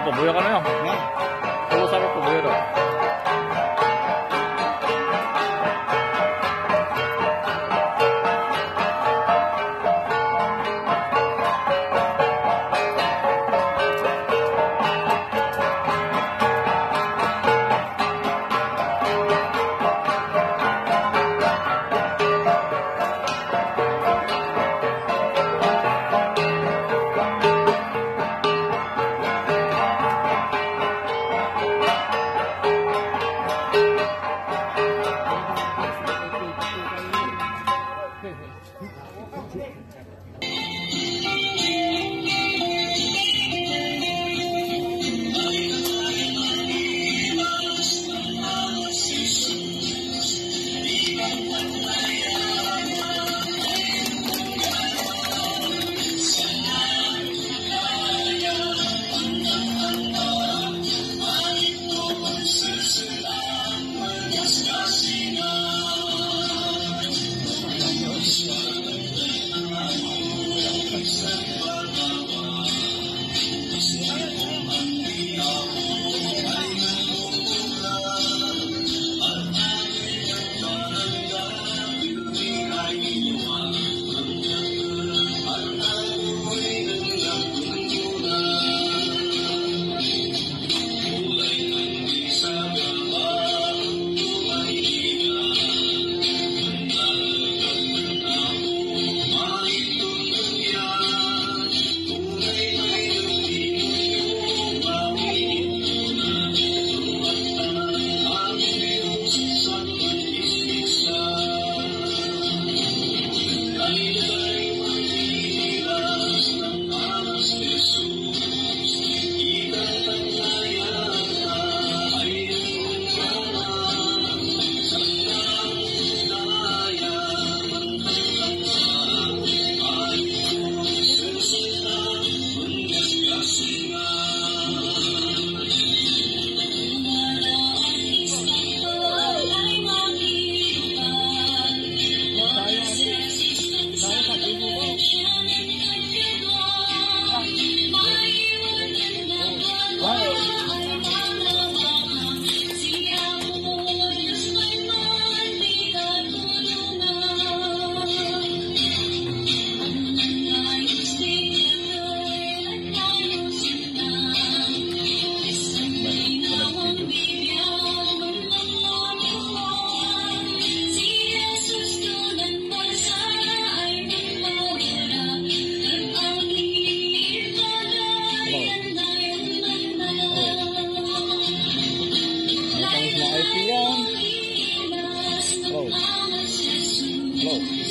사을보모여가네 요. 네. 겨우 사람을 보고 모여 라. Close. Close.